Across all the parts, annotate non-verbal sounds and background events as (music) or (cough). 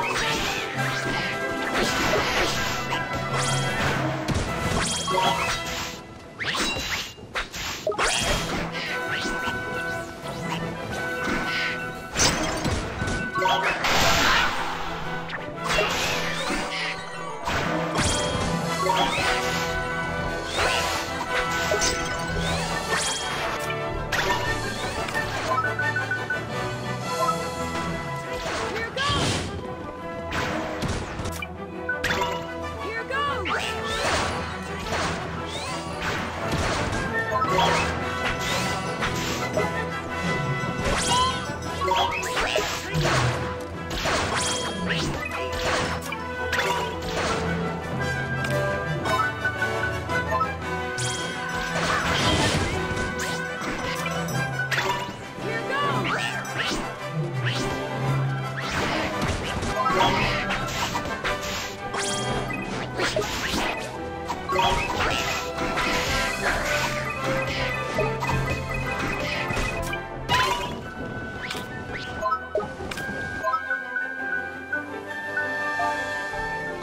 Oh,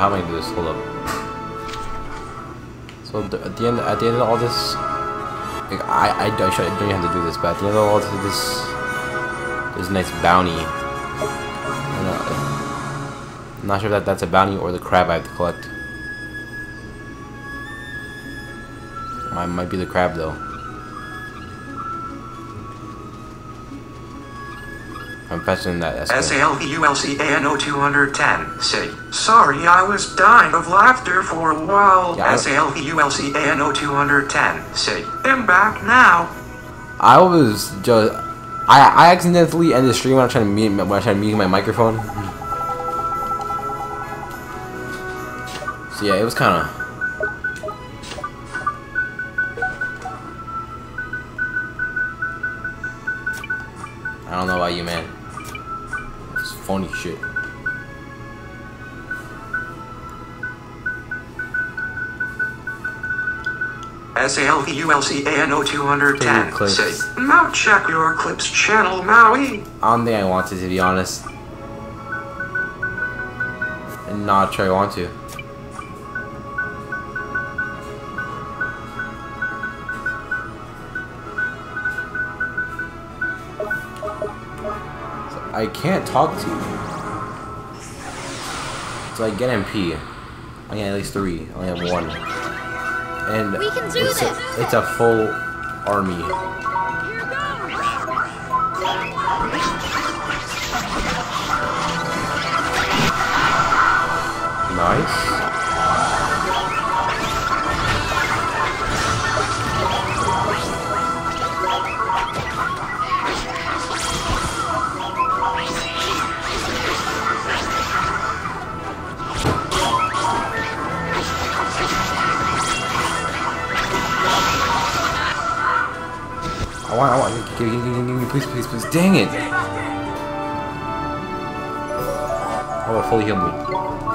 how am I gonna do this? Hold up. So at the end, at the end of all this, like, I I don't, I don't even have to do this, but at the end of all this, this nice bounty. Uh, not sure if that that's a bounty or the crab I have to collect. Might might be the crab though. I'm fetching that escort. S-A-L-V-U-L-C-A-N-O 210. Say, sorry, I was dying of laughter for a while. Yeah, I- S-A-L-V-U-L-C-A-N-O 210. Say, I'm back now. I was just I I accidentally ended the stream when I was trying to mute when I trying to mute my microphone. So yeah, it was kind of. S-A-L-V-U-L-C-A-N-O-210. Say, now check your clips channel, Maui. I don't think I want to, to be honest. I'm not sure I want to. I can't talk to you. So I get MP. I get at least three. I only have one. And We can do it's, this. A, it's a full army. Nice. Want, I want, give, give, give, give me, please, please, please, dang it! Oh, fully heal me.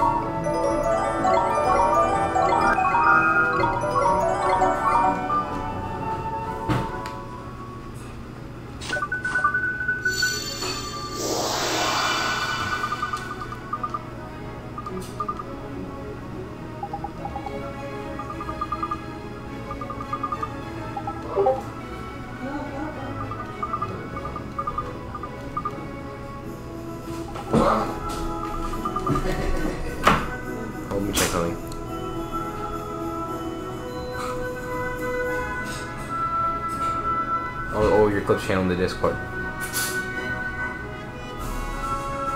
Oh, oh, channel in the Discord.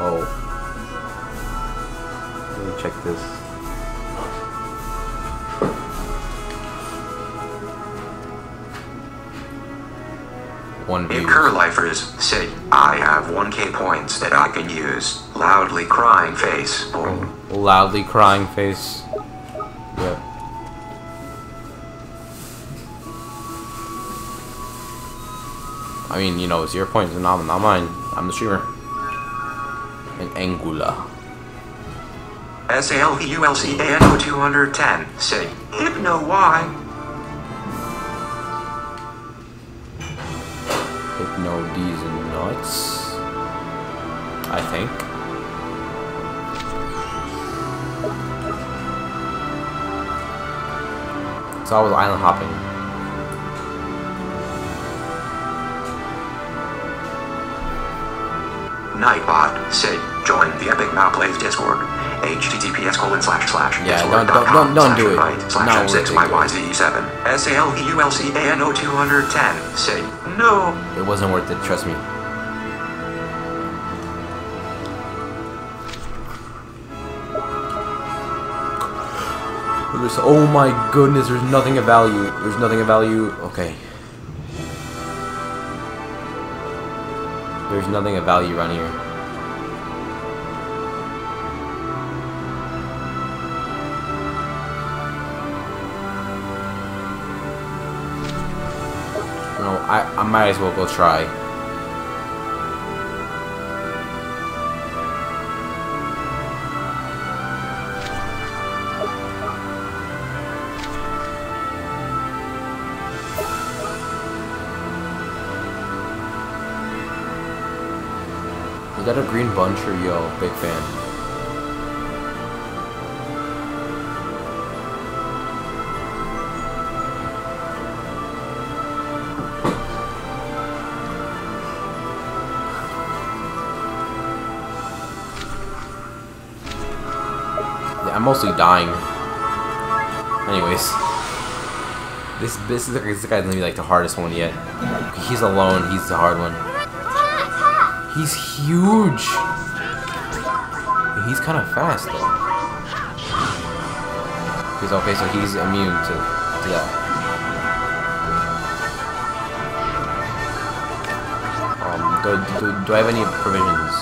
Oh. Let me check this. One view. Incur lifers, say, I have 1k points that I can use. Loudly crying face. Boom. Loudly crying face. I mean, you know, it's your point, not, not mine. I'm the streamer. And Angula. S-A-L-V-U-L-C-A-N-O 210. Say, Hypno Y. Hypno D's and nuts. I think. So I was island hopping. Nightbot, say, join the Epic Now Plays Discord. https colon slash slash Yeah, don't- don't- don't- don't do it. slash Not M6 worth it. YYZ7. S-A-L-V-U-L-C-A-N-O 210. Say, no. It wasn't worth it, trust me. There's, oh my goodness, there's nothing of value. There's nothing of value. Okay. Nothing of value around here. No, I, I might as well go try. That a green bunch or yo? Big fan. Yeah, I'm mostly dying. Anyways. This this is this guy's gonna be like the hardest one yet. He's alone, he's the hard one. He's huge! He's kinda fast though. He's okay, so he's immune to, to that. Um, do, do, do I have any provisions?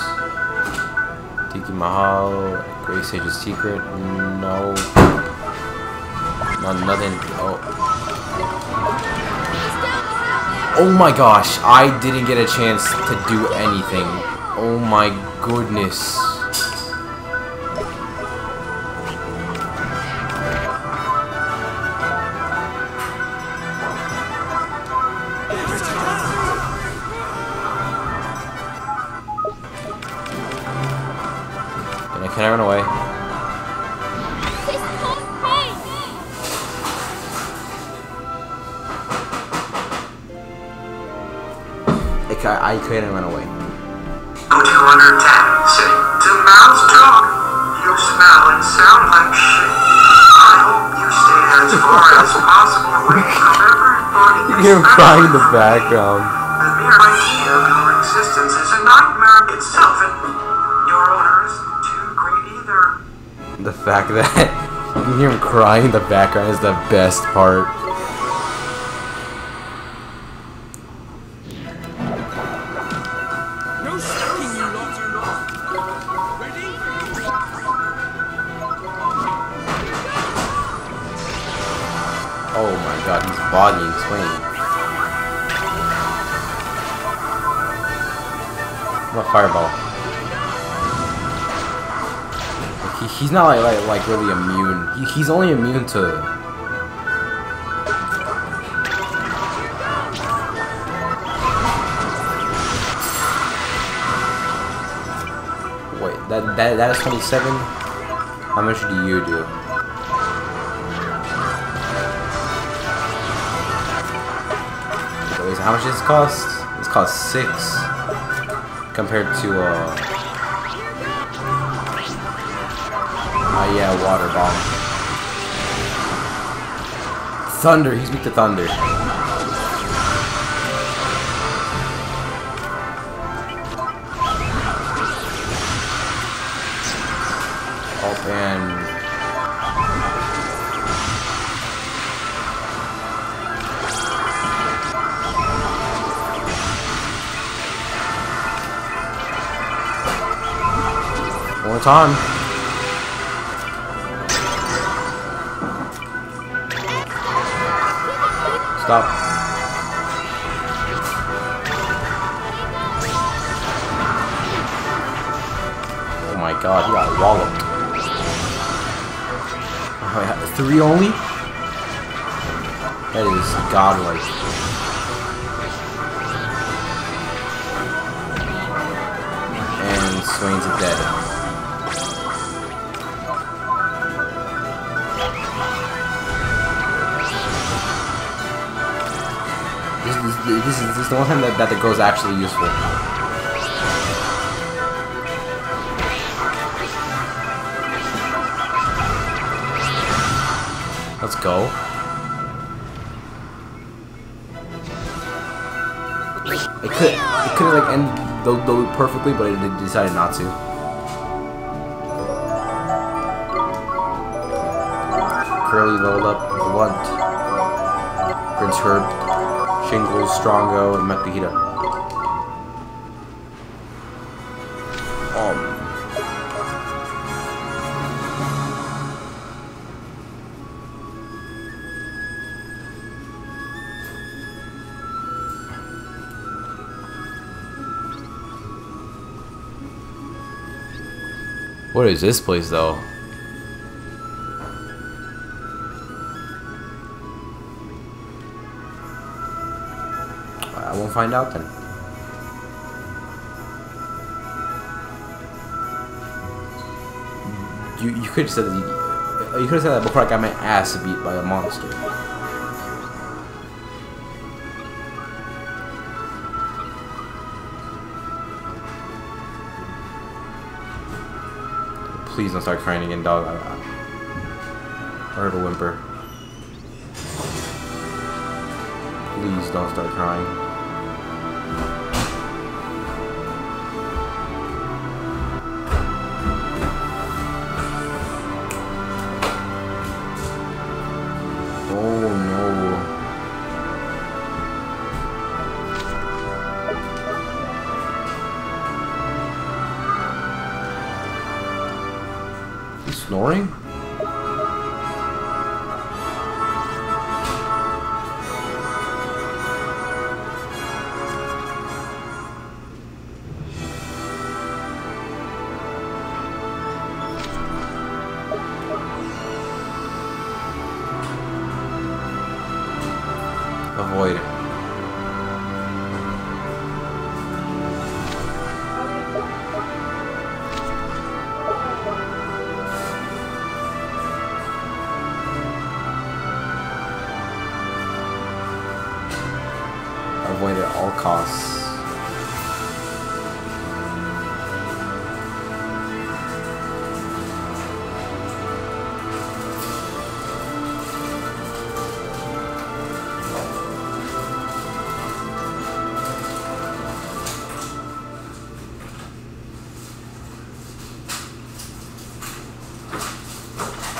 Tiki Mahal, Great Sage's Secret, no. No, nothing. Oh. Oh my gosh, I didn't get a chance to do anything. Oh my goodness. And sound like shit. I hope you stay as far as possible away from everybody. You hear crying in the background. The mere idea of your existence is a nightmare itself, and your owner isn't too great either. The fact that (laughs) you hear him crying in the background is the best part. He's not like, like like really immune. He, he's only immune to Wait, that that that is 27? How much do you do? So how much does this cost? This costs six compared to uh Oh yeah, water bomb. Thunder, he's weak to thunder. Oh and One time. Stop. Oh my god, he got walloped. Oh, yeah, Three only? That is godlike. And Swaine's dead. This is, this is, the one time that, that the girl's actually useful. Let's go. It could it could like end the, the loop perfectly, but it decided not to. Curly leveled up Blunt. Prince Herb, Shingles, Strongo, and Makahita. Um. What is this place though? Find out then. You you could have said that you, could have said that before I got my ass beat by a monster. Please don't start crying again, dog. I- I- heard a whimper. Please don't start crying. Snoring?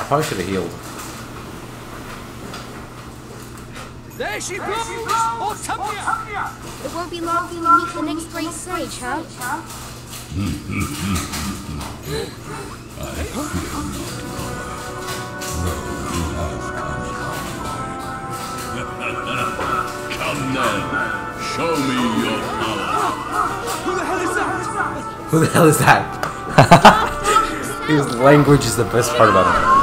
Probably should have healed. There she goes! Autumnia! It won't be long till we meet the next great sage, huh? Come then, show me your power. Who the hell is that? Who the hell is that? (laughs) His language is the best part about him.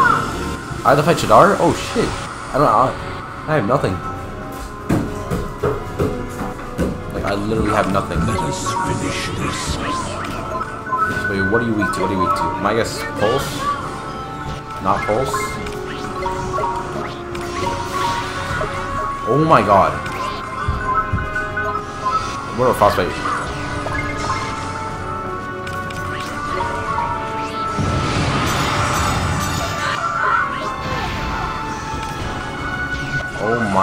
I have to fight Shadar? Oh shit. I don't I, I have nothing. Like I literally have nothing. Let us finish this. Wait, what are you weak to? What are you weak to? My guess pulse? Not pulse? Oh my god. What about frostbite? Oh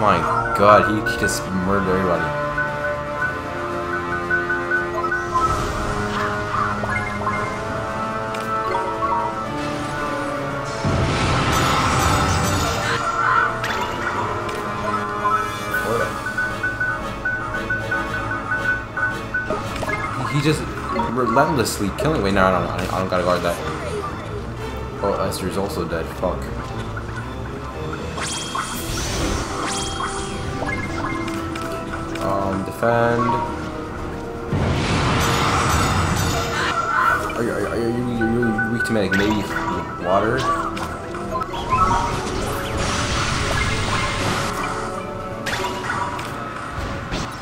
my god, he just murdered everybody. Relentlessly killing. Wait, no, I don't, I don't, I don't gotta guard that. Oh, Esther's also dead. Fuck. Um, defend. Are you, are are you, are you weak to medic? Maybe water?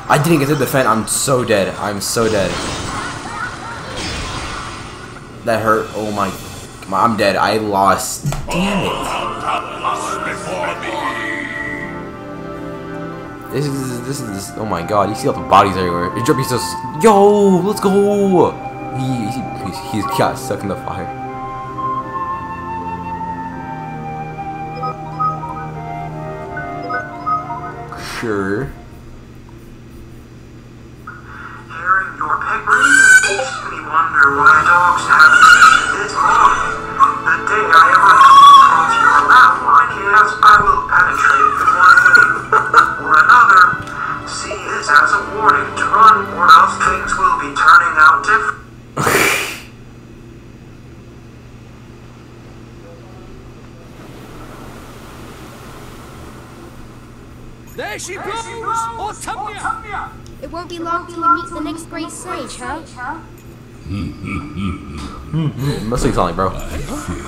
I didn't get to defend. I'm so dead. I'm so dead. That hurt. Oh my. On, I'm dead. I lost. Damn it. This is this is this. Oh my god! You see all the bodies everywhere. It's Drippy's just yo. Let's go. He, he he's got stuck in the fire. Sure. She goes! Autumnia! It won't be long till we meet the next great sage, huh? Must be something, bro. Though you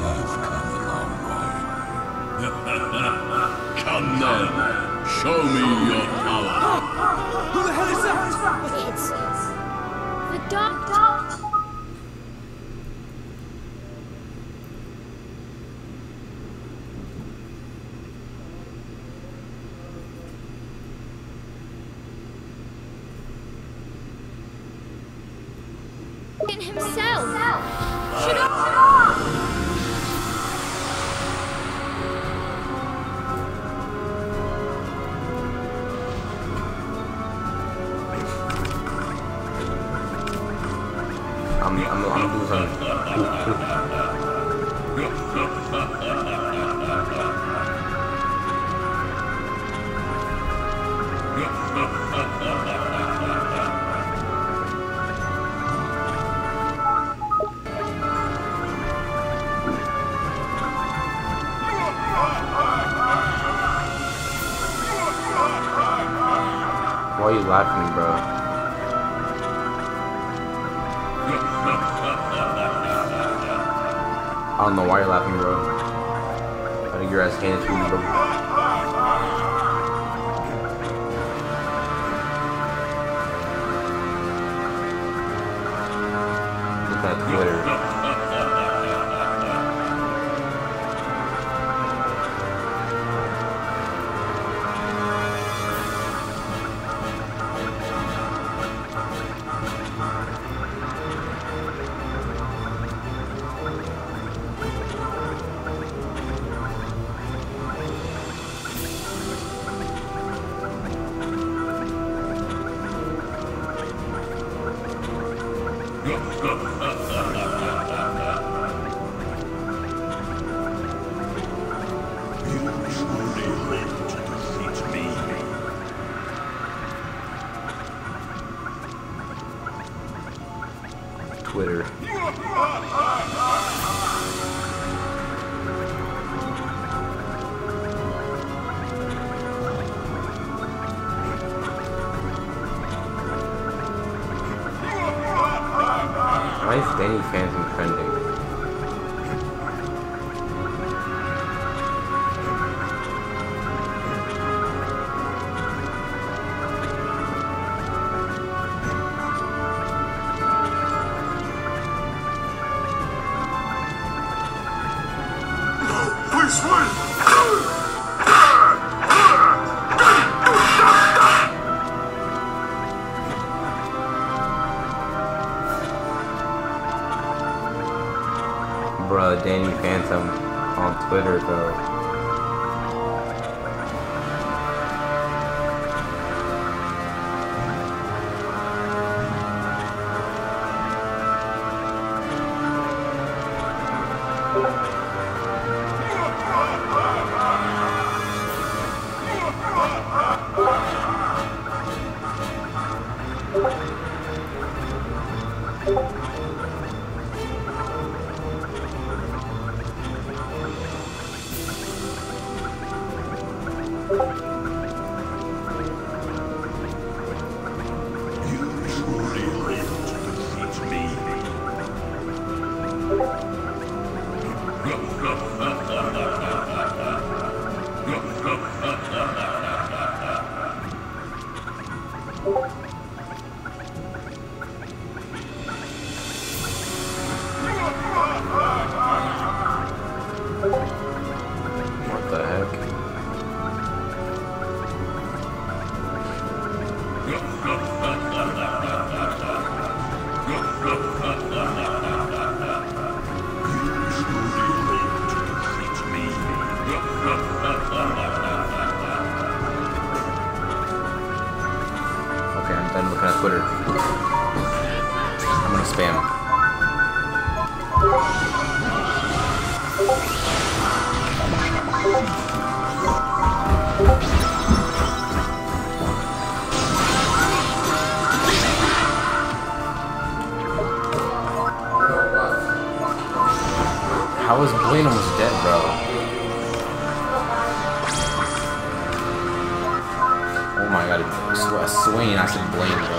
have come a long way. (laughs) Come then, show me your power. Laughing, bro? I don't know why you're laughing, bro. I think your ass handed to me, bro. Twitter. How is Blaine almost dead, bro? Oh my god, Sw- Swaine, I said Blaine, bro.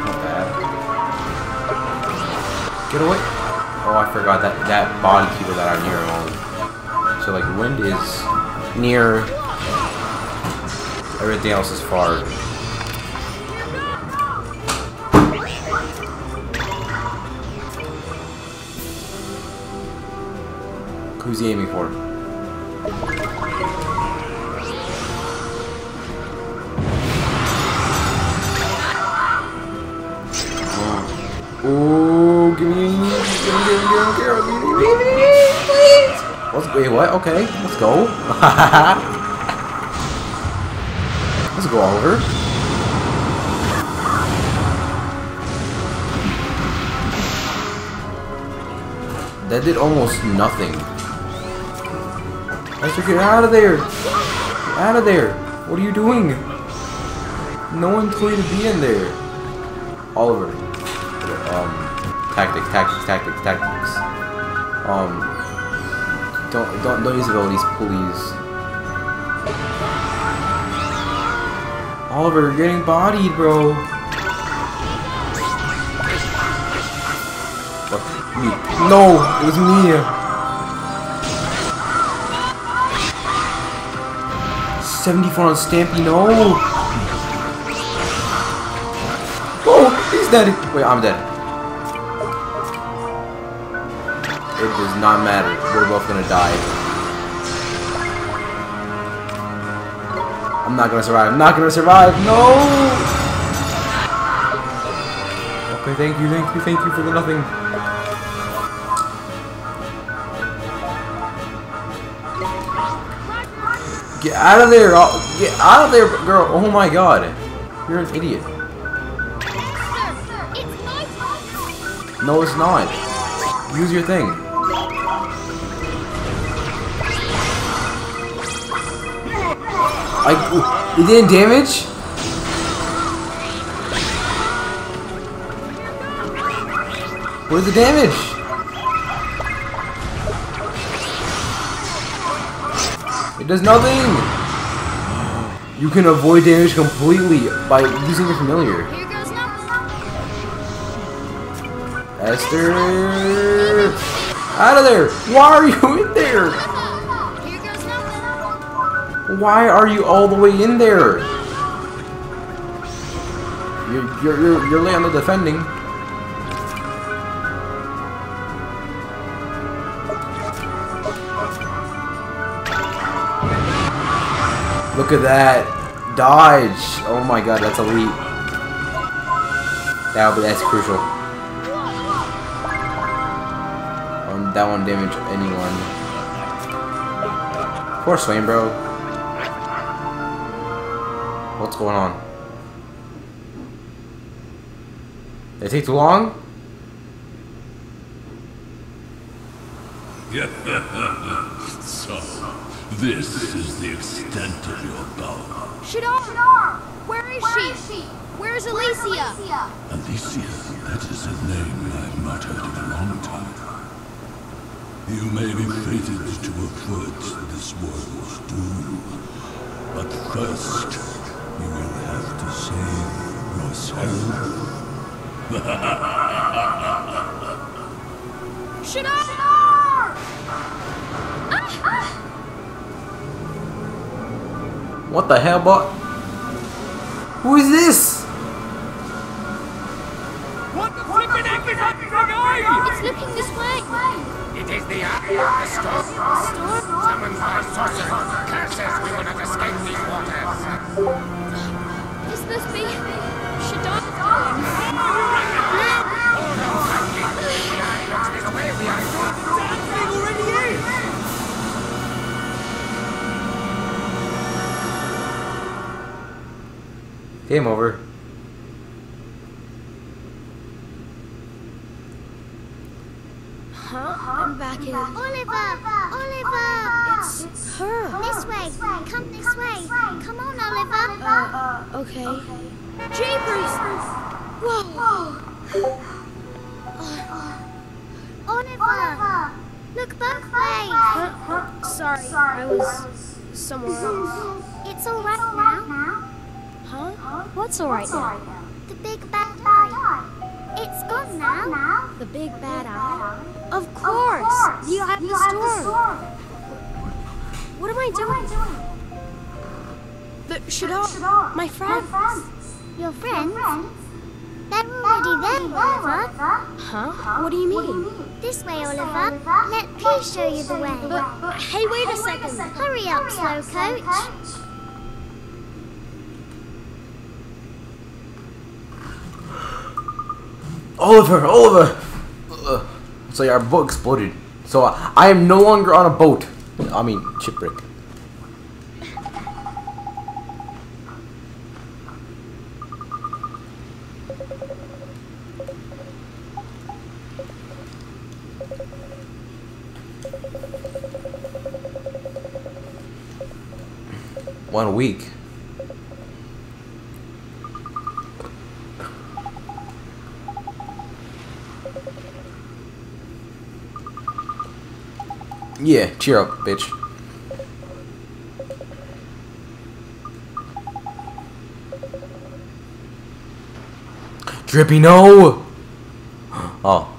Not bad. Get away! Oh, I forgot that that body people that are near him. only. So like, wind is near. Everything else is far. Who's he aiming for? Ooh, give me, give me, give me, give me, give me, give me, please. Wait, what? Okay, let's go. (laughs) let's go, all over. That did almost nothing. Get out of there! Get out of there! What are you doing? No one told you to be in there. Oliver. Um, tactics, tactics, tactics, tactics. Um, don't don't don't use abilities, please. Oliver, you're getting bodied, bro. Me? No, it was me. Seventy-four on Stampy, no. Oh, he's dead. Wait, I'm dead. It does not matter. We're both gonna die. I'm not gonna survive. I'm not gonna survive. No. Okay, thank you, thank you, thank you for the nothing. Get out of there! Get out of there, girl! Oh my god. You're an idiot. No, it's not. Use your thing. I. It didn't damage? Where's the damage? It does nothing! You can avoid damage completely by using your familiar. Esther! Out of there! Why are you in there? Why are you all the way in there? You're, you're, you're, you're on the defending. Look at that. Dodge. Oh my god, that's elite. That would be, that's crucial. Um, that won't damage anyone. Poor Swaine, bro. What's going on? They take too long? (laughs) So, this is the extent of your power. Shadar! Where is she? Where's Alicia? Alicia, that is a name I've not heard in a long time. You may be fated to avert this world's doom, but first, you will have to save yourself. Shadar! What the hell, bot? Who is this? What the flippin' heck is that big? It's looking this way. It is the eye of the storm. Summoned by sorcerer. Curses we will not escape these waters. Game over. What's alright now? The big bad eye. It's gone now. The big bad eye? Of course! You have the storm! What am I doing? The Shadar, my friend. Your friends? They're already there, Oliver. Huh? What do you mean? This way, Oliver. Let P show you the way. But, hey, wait a second. Hurry up, slow Oliver, Oliver. Ugh. So our boat exploded. So uh, I am no longer on a boat. I mean shipwreck. One week. Yeah, cheer up, bitch. Drippy, no! Oh.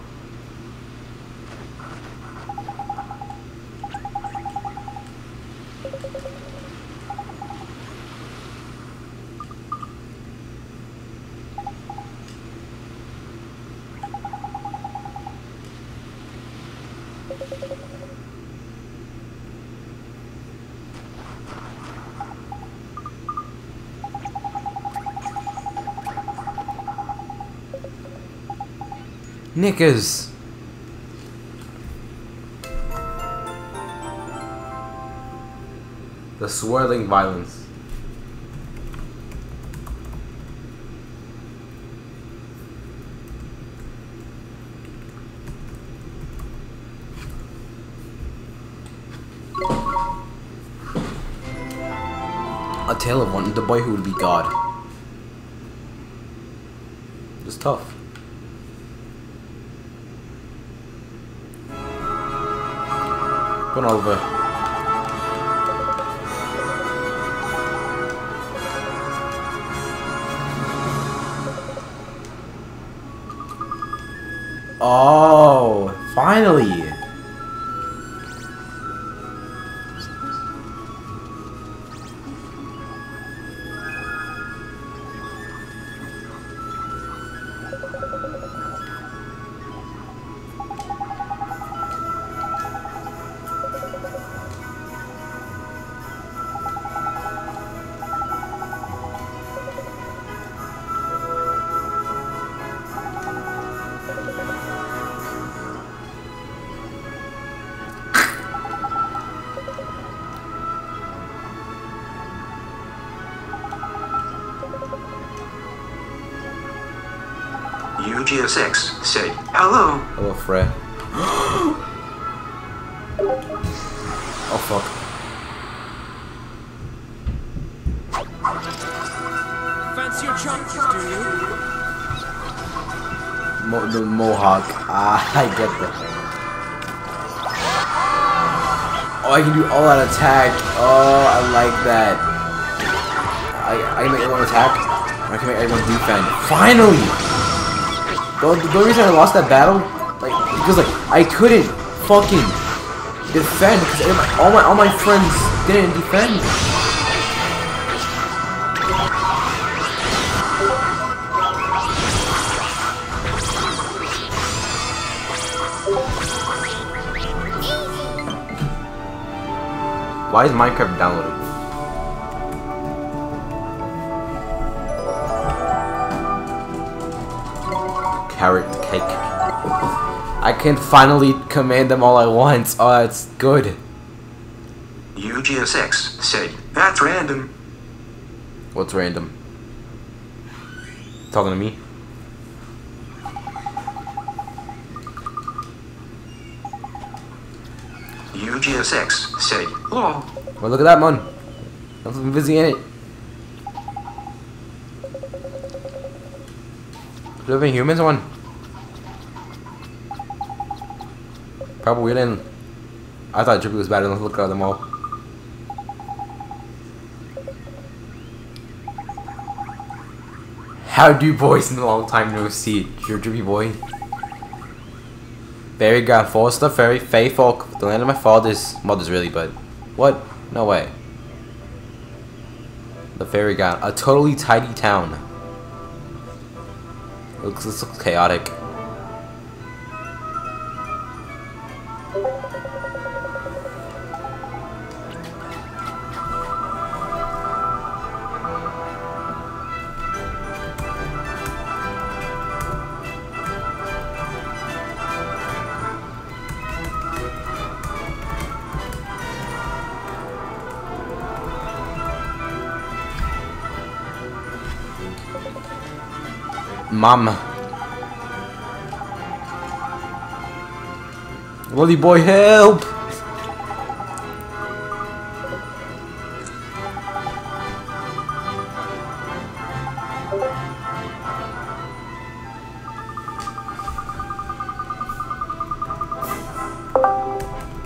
Knickers. The swirling violence. A tale of one, the boy who would be God. Go on, Oliver. Oh, finally! UGS6 said, Hello. Hello, Fred. (gasps) oh, fuck. Fancy your chances, do you? Mo the Mohawk. Ah, (laughs) I get that. Oh, I can do all out attack. Oh, I like that. I, I can make everyone attack. I can make everyone defend. Finally! The, the reason I lost that battle, like, because like I couldn't fucking defend because all my all my friends didn't defend. Why is Minecraft downloading? Carrot cake. I can finally command them all at once. Oh, that's good. UGS6 said, That's random. What's random? Talking to me? UGS6 said, Lol. Well, look at that, man. I'm busy in it. Living humans one. Probably we didn't. I thought Drippy was better. Let's look at them all. How do boys in a long time no see? Your Drippy boy. Fairyground Forster, Fairy, Folk, the land of my fathers, mothers really, but what? No way. The Fairy God, a totally tidy town. Looks, this looks chaotic. Mama. Lolly boy, help!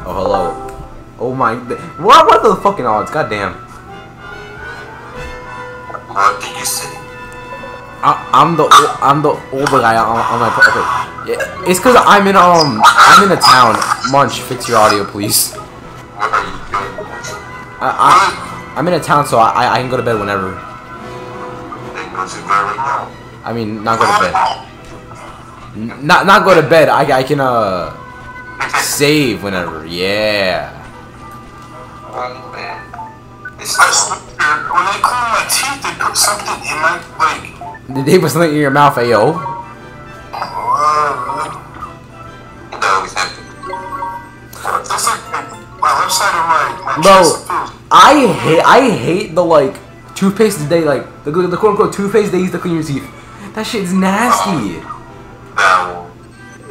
Oh, hello. Oh my. What, what the fucking odds? Goddamn. I'm the I'm the older guy on, on my okay. Yeah, it's cause I'm in um I'm in a town. Munch, fix your audio, please. I, I I'm in a town, so I I can go to bed whenever. I mean, not go to bed. N- not not go to bed. I I can uh save whenever. Yeah. They put something in your mouth, ayo? Bro. I hate I hate the like toothpaste they like the the quote unquote toothpaste they use to clean your teeth. That shit's nasty.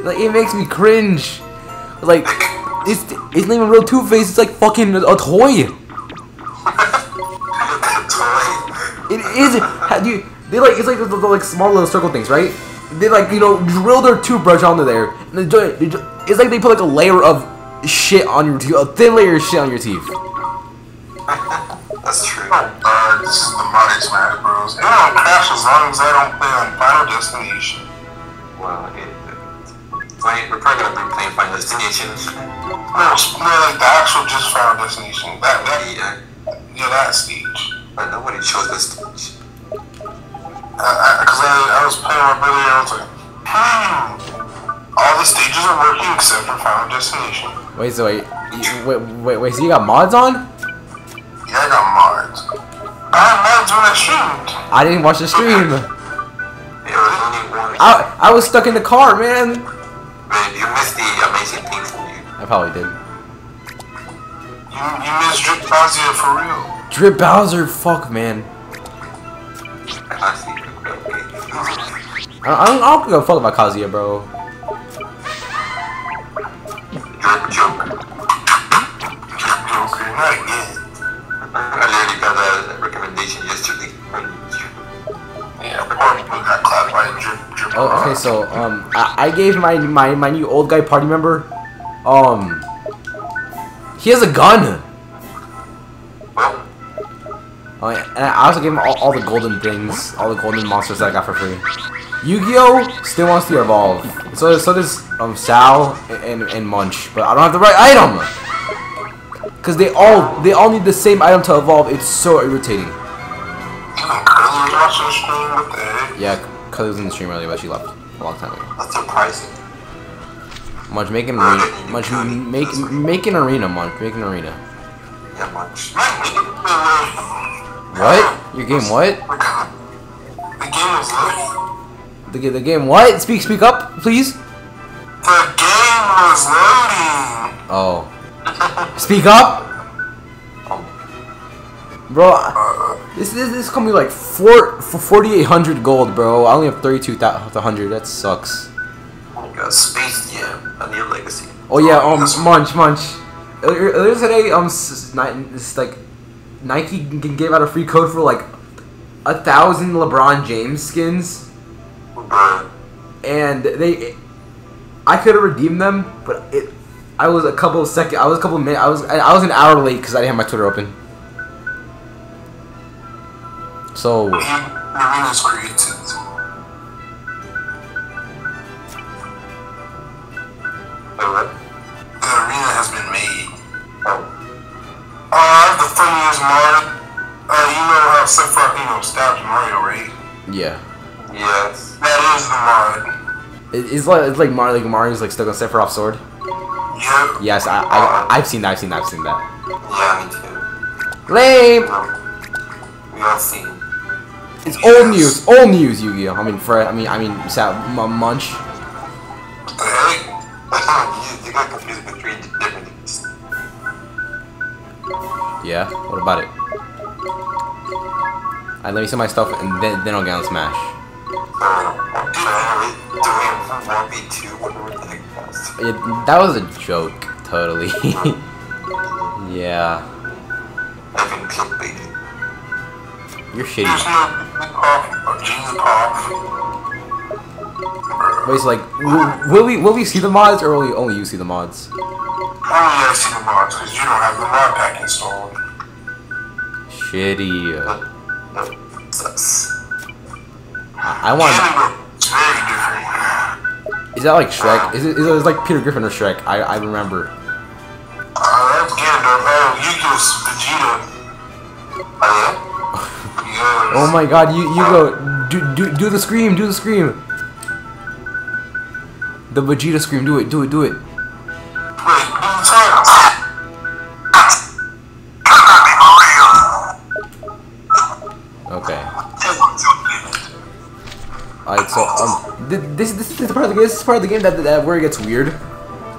Like it makes me cringe. Like it's it's not even real toothpaste. It's like fucking a, a toy. It is. You? They like it's like the, the, like small little circle things, right? They like you know drill their toothbrush onto there. And they jo- they jo- it's like they put like a layer of shit on your teeth, a thin layer of shit on your teeth. (laughs) that's true. Uh, this is the Money Smash Bros. It don't crash as long as I don't play on Final Destination. Well, it, fine, we're probably gonna be playing Final Destination. No, it's more like the actual just Final Destination. That, that, Yeah, yeah, that stage. but nobody chose this stage. Because I, I was playing my brother and I was like, hmm. All the stages are working except for Final Destination. Wait, so wait, you- wait, wait, wait. So you got mods on? Yeah, I got mods. I had mods when I streamed. I didn't watch the stream. There was only one. I I was stuck in the car, man. Man, you missed the amazing things. I probably did. You, you missed Drip Bozia for real. Drip Bowser, fuck, man. I, don't, I don't give a fuck about Kazuya, bro. Oh, okay, so um, I, I gave my my my new old guy party member, um, he has a gun. Oh, and I also gave him all, all the golden things, all the golden monsters that I got for free. Yu-Gi-Oh still wants to evolve. So so does um Sal and, and Munch, but I don't have the right item. Cause they all they all need the same item to evolve. It's so irritating. Even Curly was watching the stream. What the heck? Yeah, Kelly was in the stream earlier, but she left a long time ago. that's surprising. Munch, make an arena. Munch, make make an arena. Munch, make an arena. Yeah, much. What? Your game what? The game loading. The, the game what? Speak speak up, please. The game was loading. Oh. Speak up, bro. I- This this this coming like four for forty eight hundred gold, bro. I only have thirty two hundred. That sucks. Oh my god, Space Jam, a new legacy. Oh yeah, um, Munch, Munch. Earlier earlier today, um, s- s- like Nike gave out a free code for like a thousand LeBron James skins. And they, I could have redeemed them, but it, I was a couple of second, I was a couple of minutes, I was I was an hour late because I didn't have my Twitter open. So The arena's created. The arena has been made. Oh, Uh, the funniest mod. Uh, you know how Sephiroth, you know, stabs Mario, right? yeah, yes. That is the mod. it, it's like it's like Mario, like Mario's like stuck on Sephiroth's sword. Yep. Yes, I, I I've seen that, I've seen that, I've seen that. Yeah, me too. Lame. No. We all seen. It's old news, old news, Yu-Gi-Oh. I mean, for I mean, I mean, Sa- M- Munch. (laughs) You, got confused with three different things. Yeah. What about it? Alright, let me see my stuff, and then then I'll get on Smash. It, that was a joke, totally. (laughs) yeah, you're shitty. Wait, so like, will, we will we see the mods or will only you see the mods? Only I see the mods because you don't have the mod pack installed. Shitty. I, want. Is that like Shrek? Is it, is it like Peter Griffin or Shrek? I I remember. Uh, that's. Oh, Yu-Gi-Oh's Vegeta. Oh my God! You you go do do do the scream! Do the scream! The Vegeta scream! Do it! Do it! Do it! Um, th- this this is part of the game. This is part of the game that, that where it gets weird.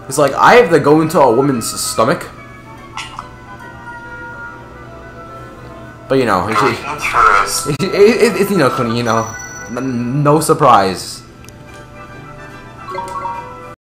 It's like I have to go into a woman's stomach. But you know, it's, Very interesting. it, it, it's you know, Kuni, you know, no surprise.